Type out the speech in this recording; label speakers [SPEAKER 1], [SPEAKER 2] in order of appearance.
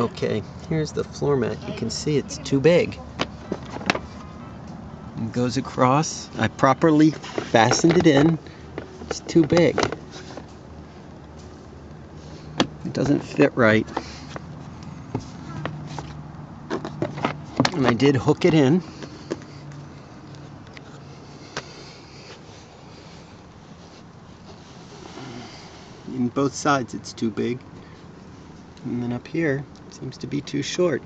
[SPEAKER 1] Okay, here's the floor mat. You can see it's too big. It goes across. I properly fastened it in. It's too big. It doesn't fit right. And I did hook it in. In both sides it's too big. And then up here, seems to be too short.